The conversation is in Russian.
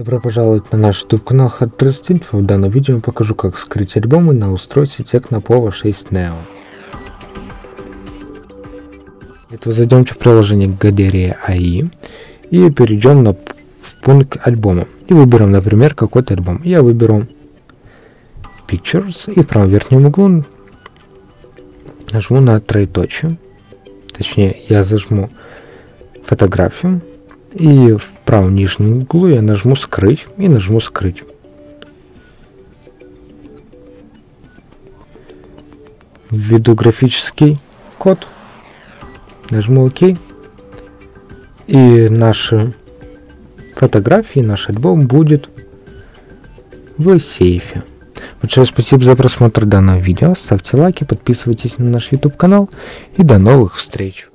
Добро пожаловать на наш YouTube канал Hard Trust В данном видео я покажу, как скрыть альбомы на устройстве Tecno Pova 6 Neo. Для этого зайдемте в приложение Gaderia AI и перейдем на в пункт альбома. И выберем, например, какой-то альбом. Я выберу Pictures и в правом верхнем углу нажму на троеточие. Точнее, я зажму фотографию и в правом нижнем углу я нажму «Скрыть» и нажму «Скрыть». Введу графический код, нажму «Ок». И наши фотографии, наш альбом будет в сейфе. Большое спасибо за просмотр данного видео, ставьте лайки, подписывайтесь на наш YouTube канал и до новых встреч!